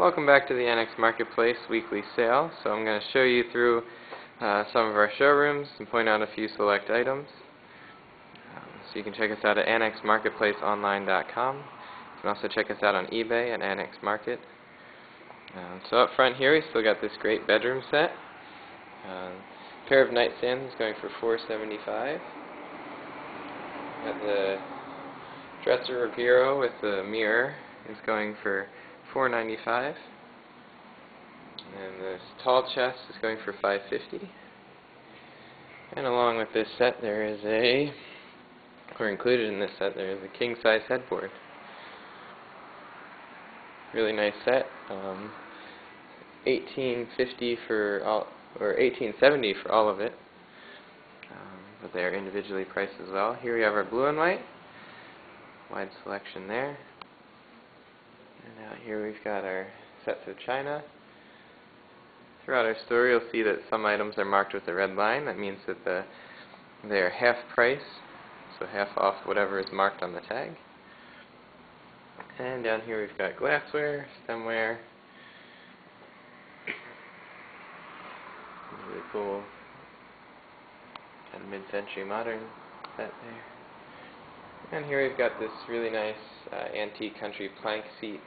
Welcome back to the Annex Marketplace weekly sale. So I'm going to show you through uh, some of our showrooms and point out a few select items. Um, so you can check us out at annexmarketplaceonline.com. You can also check us out on eBay at Annex Market. Uh, so up front here we still got this great bedroom set. Uh, pair of nightstands is going for 475 Got the dresser bureau with the mirror is going for 495 and this tall chest is going for 550 and along with this set there is a or included in this set there is a king size headboard. Really nice set um, 1850 for all or 1870 for all of it. Um, but they are individually priced as well. Here we have our blue and white. Wide selection there and out here we've got our sets of china. Throughout our store you'll see that some items are marked with a red line. That means that the they are half price, so half off whatever is marked on the tag. And down here we've got glassware, stemware, really cool kind of mid-century modern set there. And here we've got this really nice uh, antique country plank seat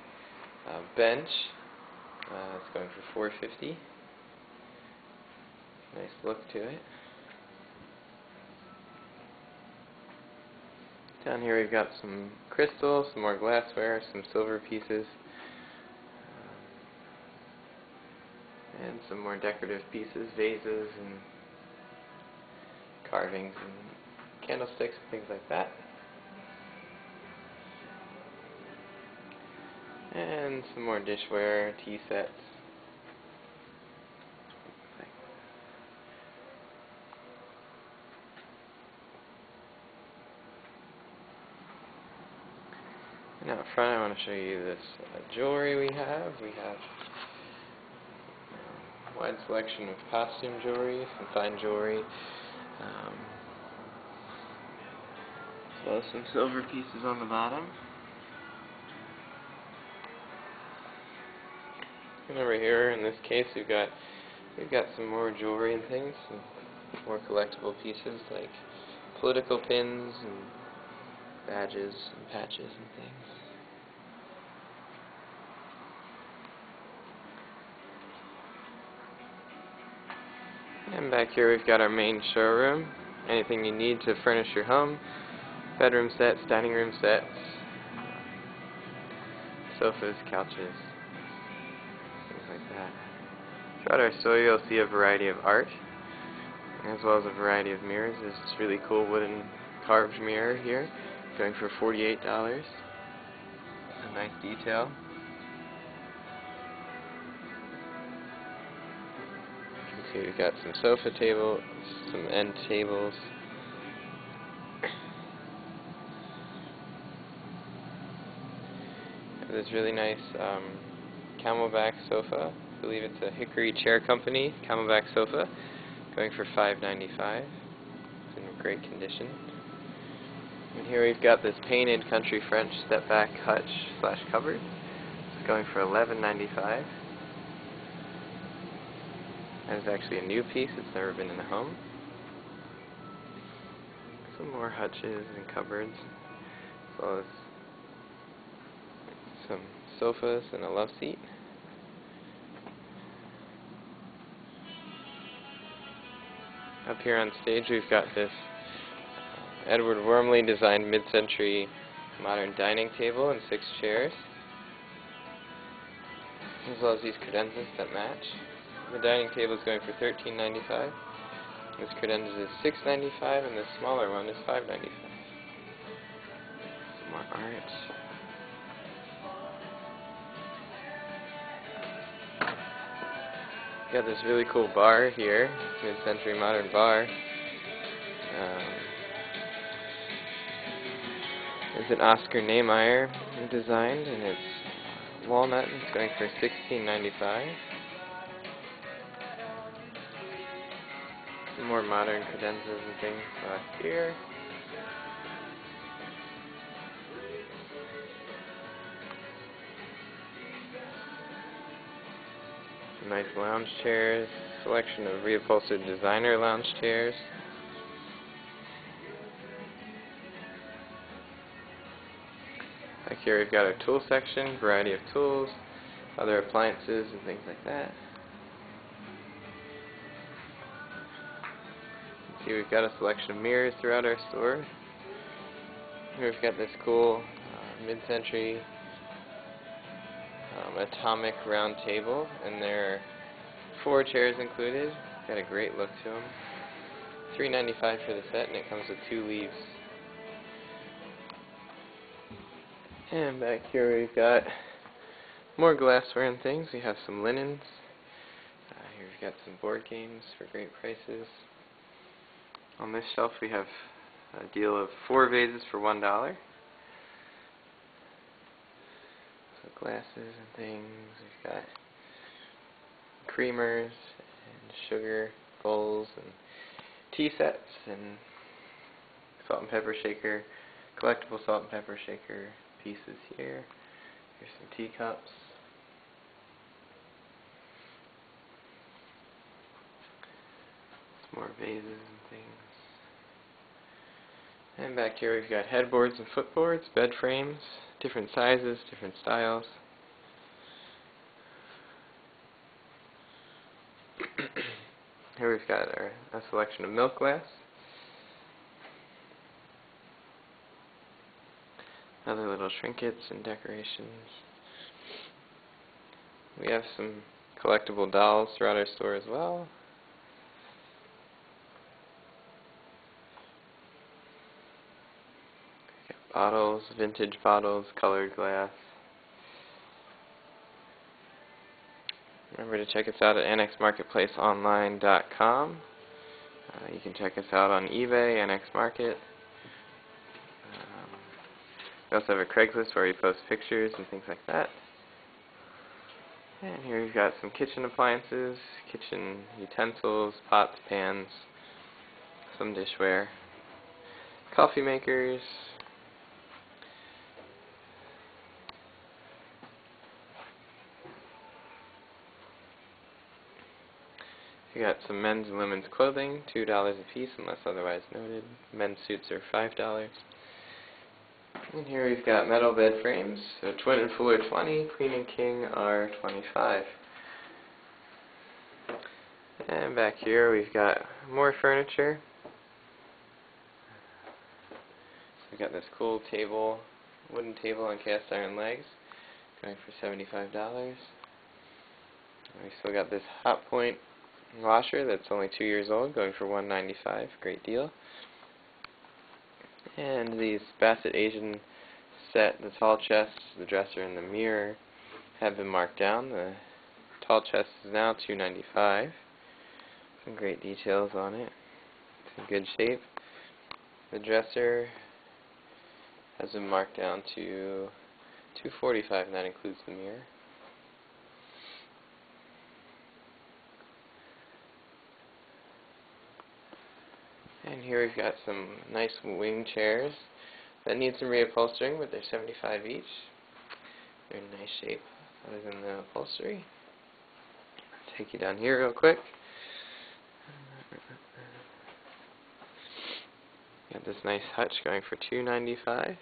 uh, bench. Uh, it's going for 450. Nice look to it. Down here we've got some crystal, some more glassware, some silver pieces, uh, and some more decorative pieces, vases and carvings and candlesticks and things like that. And some more dishware, tea sets. And out front I want to show you this uh, jewelry we have. We have a wide selection of costume jewelry, some fine jewelry, um, some silver pieces on the bottom. And over here, in this case, we've got we've got some more jewelry and things, some more collectible pieces like political pins and badges and patches and things. And back here we've got our main showroom. Anything you need to furnish your home. Bedroom sets, dining room sets, sofas, couches. Throughout our store you'll see a variety of art, as well as a variety of mirrors. There's this really cool wooden carved mirror here, going for $48. A nice detail. You can see we've got some sofa tables, some end tables. This really nice um, camelback sofa. I believe it's a Hickory Chair Company camelback sofa, going for $5.95. It's in great condition. And here we've got this painted country French step back hutch slash cupboard. It's going for $11.95. That is actually a new piece. It's never been in a home. Some more hutches and cupboards, as well as some sofas and a love seat. Up here on stage we've got this uh, Edward Wormley designed mid-century modern dining table and six chairs, as well as these credenzas that match. The dining table is going for $13.95. This credenza is $6.95 and the smaller one is $5.95. Some more art. Got this really cool bar here, mid-century modern bar. Um, it's an Oscar Niemeyer designed, and it's walnut. It's going for $16.95. Some more modern cadenzas and things left here. Nice lounge chairs, selection of reupholstered designer lounge chairs. Back here we've got our tool section, variety of tools, other appliances and things like that. See we've got a selection of mirrors throughout our store. Here we've got this cool uh, mid-century Atomic Round Table, and there are four chairs included. Got a great look to them. 3.95 for the set, and it comes with two leaves. And back here we've got more glassware and things. We have some linens. Uh, here we've got some board games for great prices. On this shelf we have a deal of four vases for $1. glasses and things. We've got creamers and sugar bowls and tea sets and salt and pepper shaker, collectible salt and pepper shaker pieces here. Here's some teacups. Some more vases and things. And back here we've got headboards and footboards, bed frames, different sizes, different styles. here we've got our, a selection of milk glass. Other little trinkets and decorations. We have some collectible dolls throughout our store as well. Bottles, vintage bottles, colored glass. Remember to check us out at annexmarketplaceonline.com. Uh, you can check us out on eBay, Annex Market. We also have a Craigslist where we post pictures and things like that. And here we've got some kitchen appliances, kitchen utensils, pots, pans, some dishware, coffee makers, We got some men's and women's clothing, $2 a piece unless otherwise noted. Men's suits are $5. And here we've got metal bed frames. So twin and full are 20, queen and king are 25. And back here we've got more furniture. So we've got this cool table, wooden table on cast iron legs, going for $75. We still got this Hotpoint washer that's only two years old, going for 195. Great deal. And these Bassett Asian set, the tall chest, the dresser, and the mirror have been marked down. The tall chest is now 295. Some great details on it. It's in good shape. The dresser has been marked down to 245 and that includes the mirror. And here we've got some nice wing chairs that need some reupholstering, but they're 75 each. They're in nice shape other than the upholstery. Take you down here real quick. Got this nice hutch going for 295. Uh,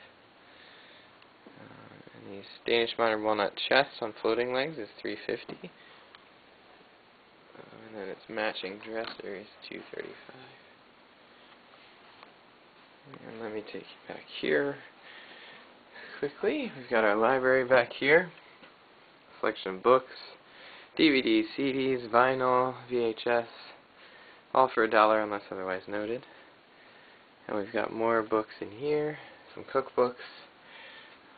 and these Danish modern walnut chests on floating legs is 350. Uh, and then its matching dresser is 235. And let me take you back here quickly. We've got our library back here. Selection of books, DVDs, CDs, vinyl, VHS, all for a dollar unless otherwise noted. And we've got more books in here, some cookbooks,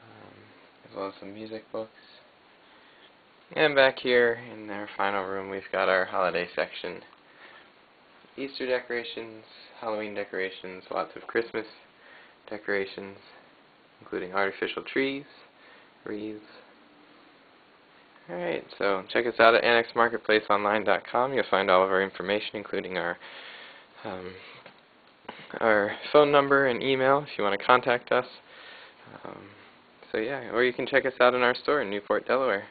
um, as well as some music books. And back here in our final room we've got our holiday section. Easter decorations, Halloween decorations, lots of Christmas decorations, including artificial trees, wreaths. Alright, so check us out at annexmarketplaceonline.com. You'll find all of our information, including our um, our phone number and email if you want to contact us. Um, so yeah, or you can check us out in our store in Newport, Delaware.